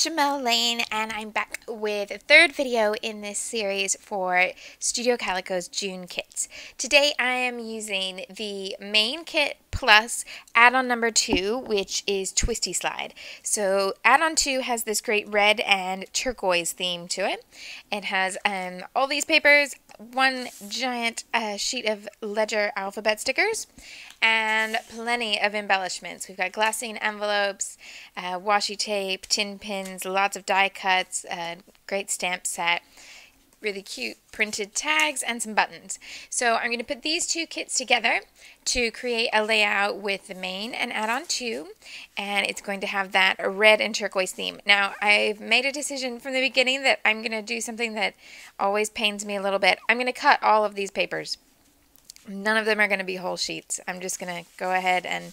Shimelle Laine and I'm back with a third video in this series for Studio Calico's June kits. Today I am using the main kit plus add-on number two which is Twisty Slide. So add-on two has this great red and turquoise theme to it. It has um, all these papers, one giant uh, sheet of ledger alphabet stickers and plenty of embellishments. We've got glassine envelopes, uh, washi tape, tin pins, lots of die cuts, a great stamp set, really cute printed tags, and some buttons. So I'm going to put these two kits together to create a layout with the main and add-on two, and it's going to have that red and turquoise theme. Now, I've made a decision from the beginning that I'm going to do something that always pains me a little bit. I'm going to cut all of these papers. None of them are going to be whole sheets. I'm just going to go ahead and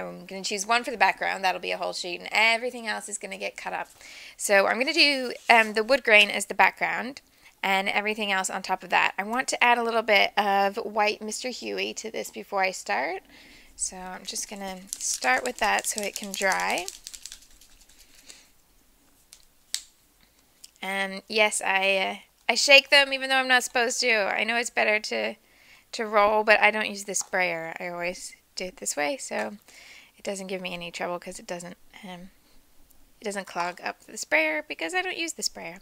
I'm going to choose one for the background. That'll be a whole sheet. And everything else is going to get cut up. So I'm going to do um, the wood grain as the background and everything else on top of that. I want to add a little bit of white Mr. Huey to this before I start. So I'm just going to start with that so it can dry. And yes, I uh, I shake them even though I'm not supposed to. I know it's better to to roll, but I don't use the sprayer. I always do it this way, so it doesn't give me any trouble because it doesn't um, it doesn't clog up the sprayer because I don't use the sprayer.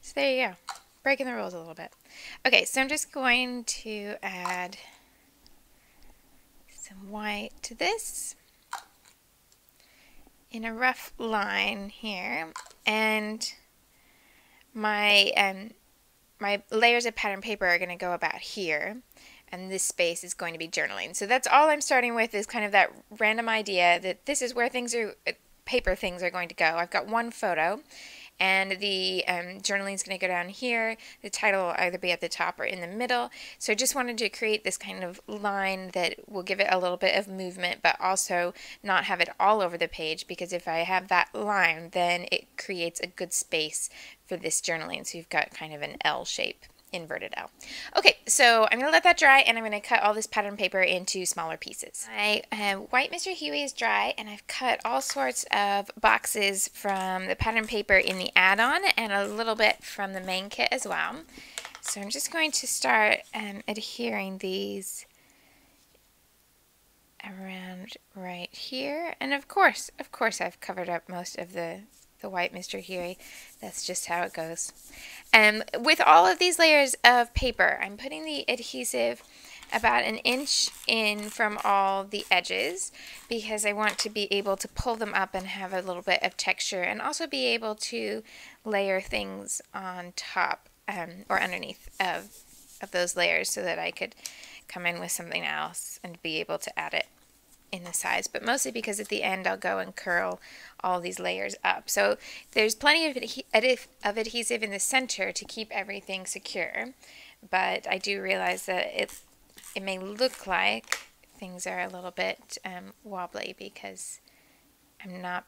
So there you go, breaking the rules a little bit. Okay, so I'm just going to add some white to this in a rough line here, and my um, my layers of pattern paper are going to go about here and this space is going to be journaling. So that's all I'm starting with is kind of that random idea that this is where things are, uh, paper things are going to go. I've got one photo and the um, journaling is going to go down here. The title will either be at the top or in the middle. So I just wanted to create this kind of line that will give it a little bit of movement, but also not have it all over the page because if I have that line, then it creates a good space for this journaling. So you've got kind of an L shape inverted L. Okay, so I'm going to let that dry and I'm going to cut all this pattern paper into smaller pieces. I have white Mr. Huey is dry and I've cut all sorts of boxes from the pattern paper in the add-on and a little bit from the main kit as well. So I'm just going to start um, adhering these around right here. And of course, of course I've covered up most of the the white Mr. Huey. That's just how it goes. And um, with all of these layers of paper, I'm putting the adhesive about an inch in from all the edges because I want to be able to pull them up and have a little bit of texture and also be able to layer things on top um, or underneath of, of those layers so that I could come in with something else and be able to add it in the size, but mostly because at the end I'll go and curl all these layers up. So there's plenty of, of adhesive in the center to keep everything secure, but I do realize that it, it may look like things are a little bit um, wobbly because I'm not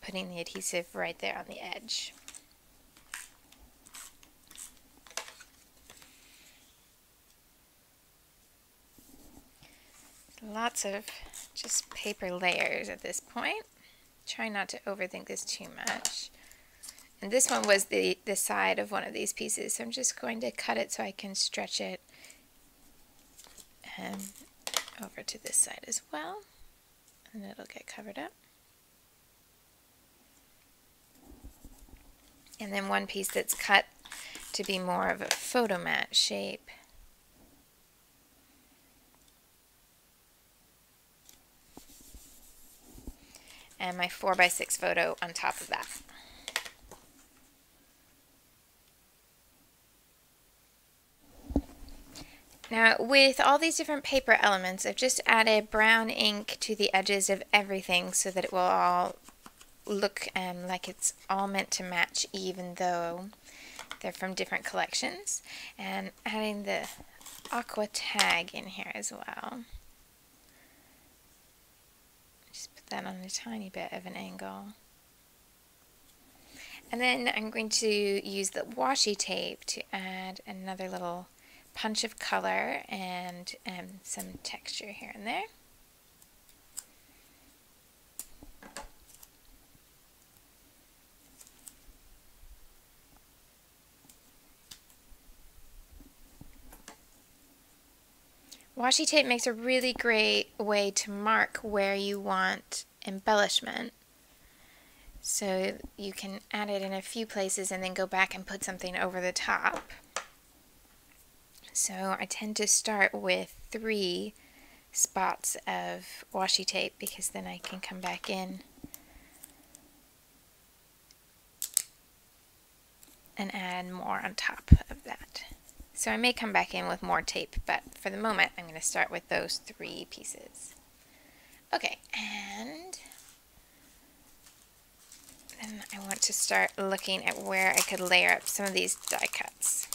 putting the adhesive right there on the edge. Lots of just paper layers at this point. Try not to overthink this too much. And this one was the, the side of one of these pieces, so I'm just going to cut it so I can stretch it and over to this side as well. And it'll get covered up. And then one piece that's cut to be more of a photo mat shape. And my 4x6 photo on top of that. Now with all these different paper elements, I've just added brown ink to the edges of everything so that it will all look um, like it's all meant to match even though they're from different collections. And adding the aqua tag in here as well that on a tiny bit of an angle. And then I'm going to use the washi tape to add another little punch of color and um, some texture here and there. Washi tape makes a really great way to mark where you want embellishment. So you can add it in a few places and then go back and put something over the top. So I tend to start with three spots of washi tape because then I can come back in and add more on top of that. So I may come back in with more tape, but for the moment I'm going to start with those three pieces. Okay, and then I want to start looking at where I could layer up some of these die cuts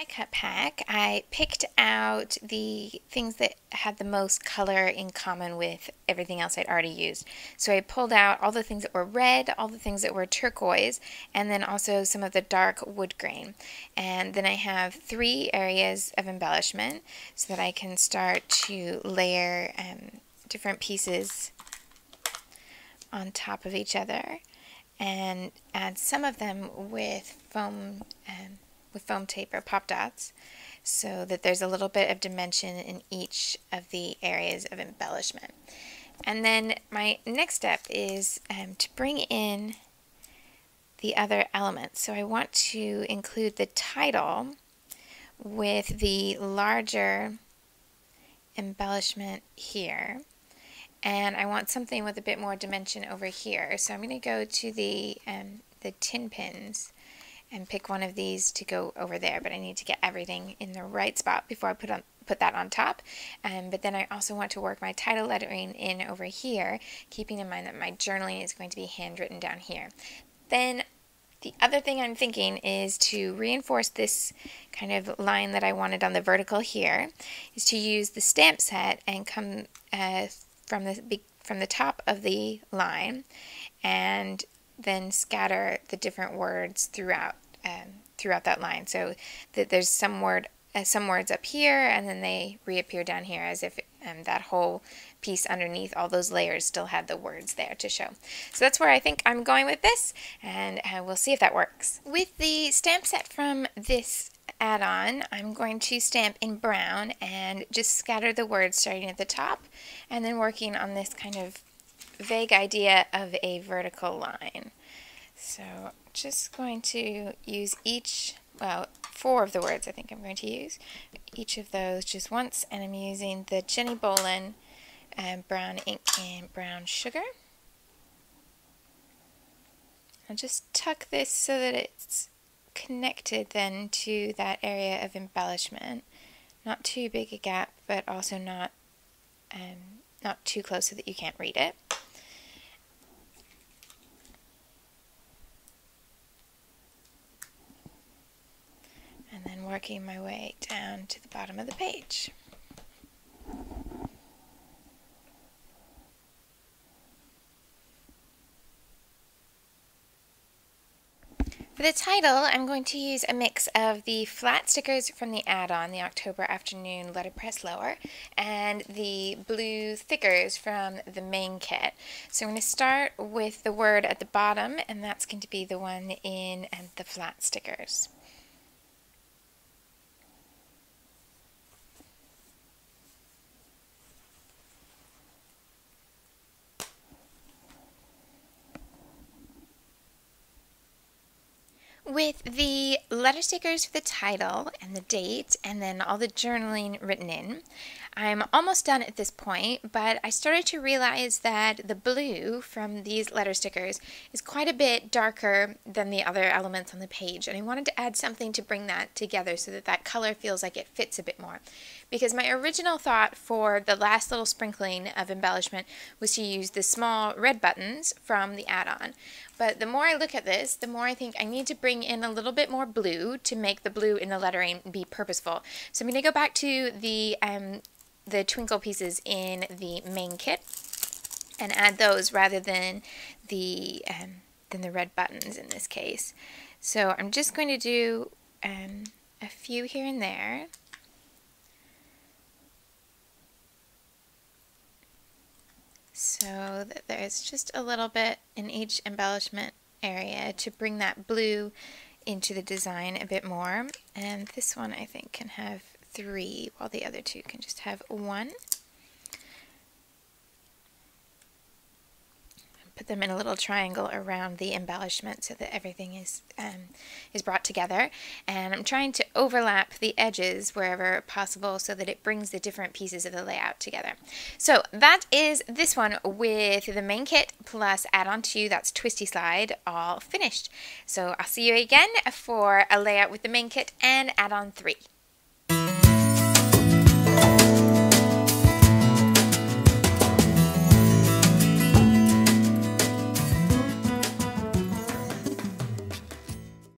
die cut pack, I picked out the things that had the most color in common with everything else I'd already used. So I pulled out all the things that were red, all the things that were turquoise, and then also some of the dark wood grain. And then I have three areas of embellishment so that I can start to layer um, different pieces on top of each other and add some of them with foam um, with foam tape or pop dots so that there's a little bit of dimension in each of the areas of embellishment. And then my next step is um, to bring in the other elements. So I want to include the title with the larger embellishment here. And I want something with a bit more dimension over here. So I'm going to go to the, um, the tin pins and pick one of these to go over there, but I need to get everything in the right spot before I put on put that on top. Um, but then I also want to work my title lettering in over here, keeping in mind that my journaling is going to be handwritten down here. Then the other thing I'm thinking is to reinforce this kind of line that I wanted on the vertical here, is to use the stamp set and come uh, from the from the top of the line and then scatter the different words throughout um, throughout that line. So that there's some word uh, some words up here and then they reappear down here as if um, that whole piece underneath all those layers still had the words there to show. So that's where I think I'm going with this and uh, we'll see if that works. With the stamp set from this add-on, I'm going to stamp in brown and just scatter the words starting at the top and then working on this kind of vague idea of a vertical line. So just going to use each, well, four of the words I think I'm going to use, each of those just once, and I'm using the Jenny Bowlin um, brown ink and brown sugar. I'll just tuck this so that it's connected then to that area of embellishment. Not too big a gap, but also not um, not too close so that you can't read it. and then working my way down to the bottom of the page. For the title, I'm going to use a mix of the flat stickers from the add-on, the October Afternoon Letterpress Lower, and the blue thickers from the main kit. So I'm going to start with the word at the bottom, and that's going to be the one in the flat stickers. With the letter stickers for the title and the date and then all the journaling written in, I'm almost done at this point, but I started to realize that the blue from these letter stickers is quite a bit darker than the other elements on the page, and I wanted to add something to bring that together so that that color feels like it fits a bit more. Because my original thought for the last little sprinkling of embellishment was to use the small red buttons from the add-on. But the more I look at this, the more I think I need to bring in a little bit more blue to make the blue in the lettering be purposeful. So I'm going to go back to the um, the twinkle pieces in the main kit and add those rather than the um, than the red buttons in this case. So I'm just going to do um, a few here and there. So that there's just a little bit in each embellishment area to bring that blue into the design a bit more. And this one I think can have three, while the other two can just have one. Put them in a little triangle around the embellishment so that everything is um, is brought together and I'm trying to overlap the edges wherever possible so that it brings the different pieces of the layout together. So that is this one with the main kit plus add-on 2 that's Twisty Slide all finished. So I'll see you again for a layout with the main kit and add-on 3.